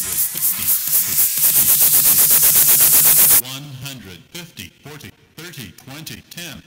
150, 40, 30, 20, 10.